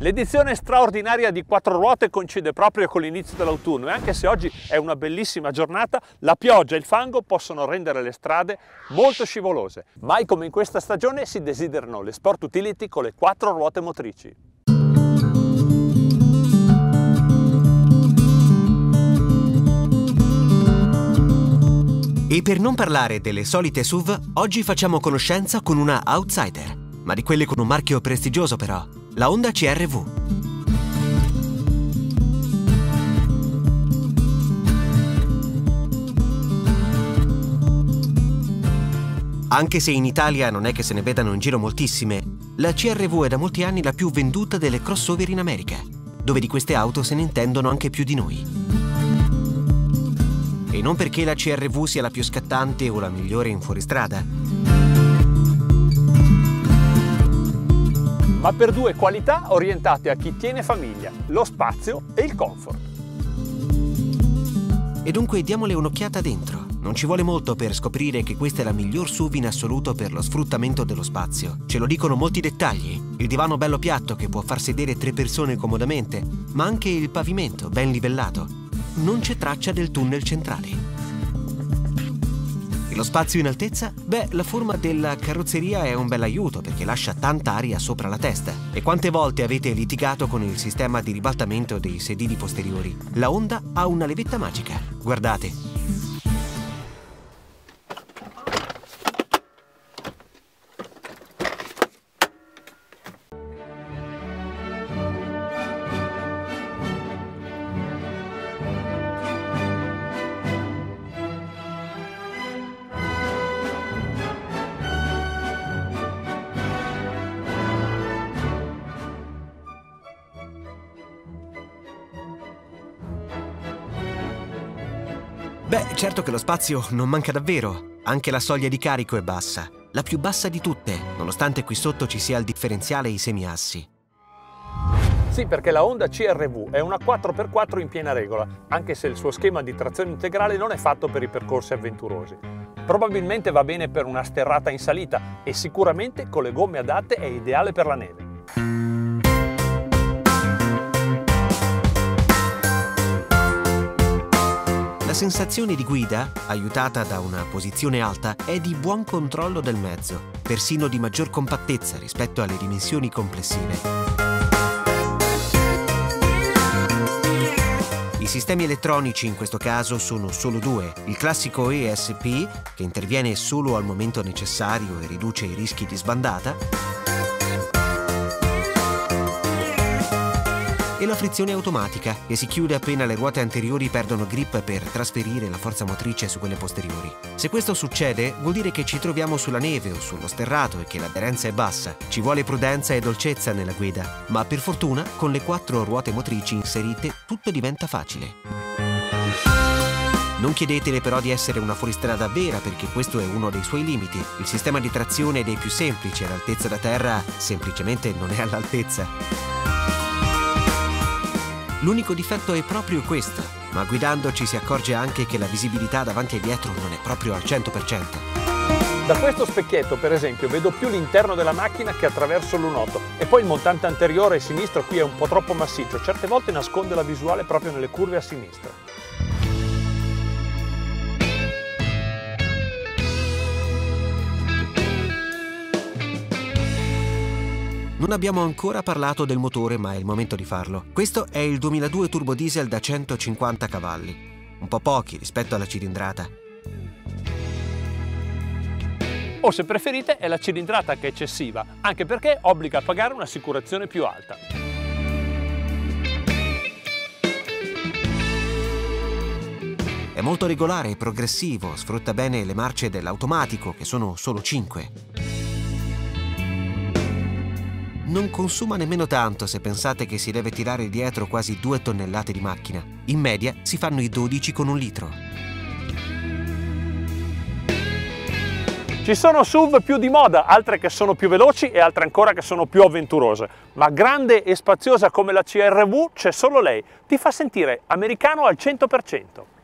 L'edizione straordinaria di quattro ruote coincide proprio con l'inizio dell'autunno e anche se oggi è una bellissima giornata, la pioggia e il fango possono rendere le strade molto scivolose. Mai come in questa stagione si desiderano le sport utility con le quattro ruote motrici. E per non parlare delle solite SUV, oggi facciamo conoscenza con una outsider, ma di quelle con un marchio prestigioso però, la Honda CRV. Anche se in Italia non è che se ne vedano in giro moltissime, la CRV è da molti anni la più venduta delle crossover in America, dove di queste auto se ne intendono anche più di noi. E non perché la CRV sia la più scattante o la migliore in fuoristrada, ma per due qualità orientate a chi tiene famiglia, lo spazio e il comfort. E dunque diamole un'occhiata dentro. Non ci vuole molto per scoprire che questa è la miglior SUV in assoluto per lo sfruttamento dello spazio. Ce lo dicono molti dettagli. Il divano bello piatto che può far sedere tre persone comodamente, ma anche il pavimento ben livellato. Non c'è traccia del tunnel centrale lo spazio in altezza? Beh, la forma della carrozzeria è un bel aiuto perché lascia tanta aria sopra la testa. E quante volte avete litigato con il sistema di ribaltamento dei sedili posteriori? La Honda ha una levetta magica. Guardate, Beh, certo che lo spazio non manca davvero. Anche la soglia di carico è bassa. La più bassa di tutte, nonostante qui sotto ci sia il differenziale e i semiassi. Sì, perché la Honda CRV è una 4x4 in piena regola, anche se il suo schema di trazione integrale non è fatto per i percorsi avventurosi. Probabilmente va bene per una sterrata in salita e sicuramente con le gomme adatte è ideale per la neve. Sensazione di guida, aiutata da una posizione alta, è di buon controllo del mezzo, persino di maggior compattezza rispetto alle dimensioni complessive. I sistemi elettronici in questo caso sono solo due, il classico ESP, che interviene solo al momento necessario e riduce i rischi di sbandata, e la frizione automatica, che si chiude appena le ruote anteriori perdono grip per trasferire la forza motrice su quelle posteriori. Se questo succede, vuol dire che ci troviamo sulla neve o sullo sterrato e che l'aderenza è bassa. Ci vuole prudenza e dolcezza nella guida, ma per fortuna, con le quattro ruote motrici inserite, tutto diventa facile. Non chiedetele però di essere una fuoristrada vera perché questo è uno dei suoi limiti. Il sistema di trazione è dei più semplici e l'altezza da terra semplicemente non è all'altezza. L'unico difetto è proprio questo, ma guidando ci si accorge anche che la visibilità davanti e dietro non è proprio al 100%. Da questo specchietto, per esempio, vedo più l'interno della macchina che attraverso l'unoto e poi il montante anteriore e sinistro qui è un po' troppo massiccio, certe volte nasconde la visuale proprio nelle curve a sinistra. Non abbiamo ancora parlato del motore, ma è il momento di farlo. Questo è il 2002 turbo diesel da 150 cavalli. Un po' pochi rispetto alla cilindrata. O se preferite è la cilindrata che è eccessiva, anche perché obbliga a pagare un'assicurazione più alta. È molto regolare e progressivo, sfrutta bene le marce dell'automatico, che sono solo 5 non consuma nemmeno tanto se pensate che si deve tirare dietro quasi due tonnellate di macchina. In media si fanno i 12 con un litro. Ci sono SUV più di moda, altre che sono più veloci e altre ancora che sono più avventurose. Ma grande e spaziosa come la CRV c'è solo lei. Ti fa sentire americano al 100%.